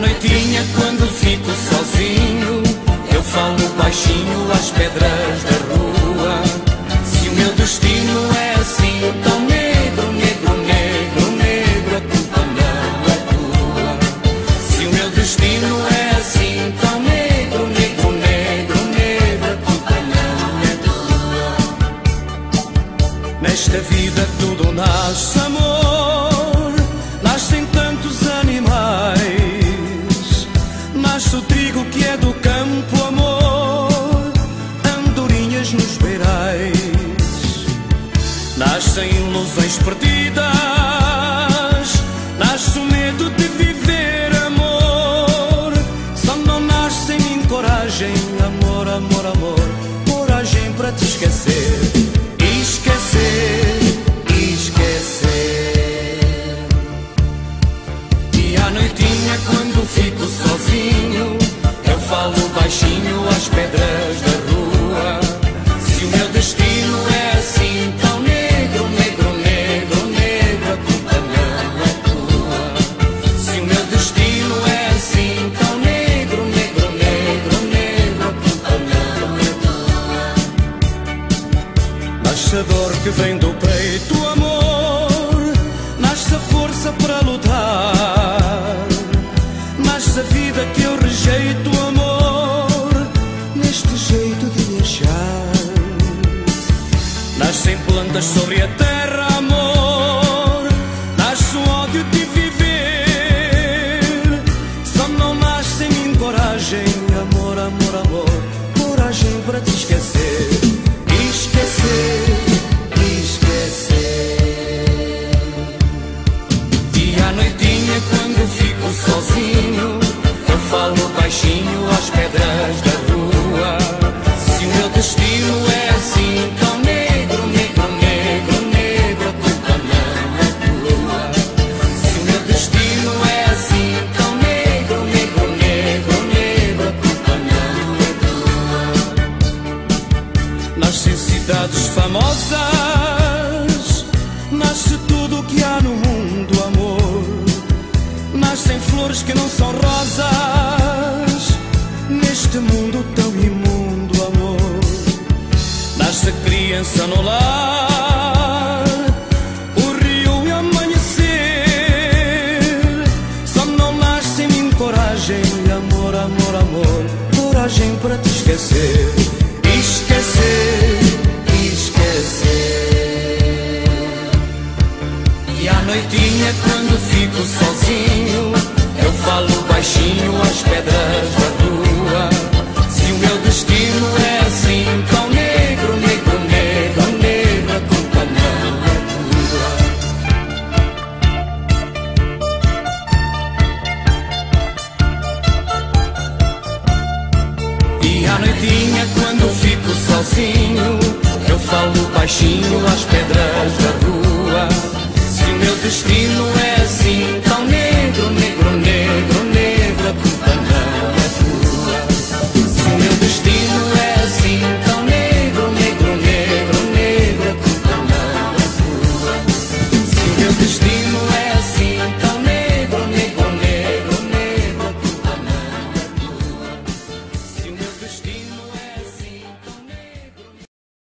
noitinha quando fico sozinho Eu falo baixinho às pedras da rua. Se o meu destino é assim tão negro, negro, negro, negro A culpa não é tua. Se o meu destino é assim tão negro, negro, negro, negro A culpa não é tua. Nesta vida tudo nasce amor Nascem tantos animais. Andorinhas nos beirais. Nascem ilusões perdidas, nasce o medo de viver, amor. Só não nasce em coragem, amor, amor, amor, coragem para te esquecer. Esquecer, esquecer. E à noitinha, quando fico sozinho, eu falo baixinho Nasce a dor que vem do peito, amor. Nasce a força para lutar. Nasce a vida que eu rejeito, amor. Neste jeito de achar. Nascem plantas sobre a terra, amor. Nasce o ódio de viver. Só não nasce em coragem, amor, amor, amor. Coragem para te. Esquecer, cidades famosas, nasce tudo o que há no mundo, amor. Nascem flores que não são rosas, neste mundo tão imundo, amor. Nasce criança no lar, o rio e amanhecer. Só não nasce em mim coragem, amor, amor, amor, coragem para te esquecer. Esquecer. sozinho, eu falo baixinho às pedras da rua. Se o meu destino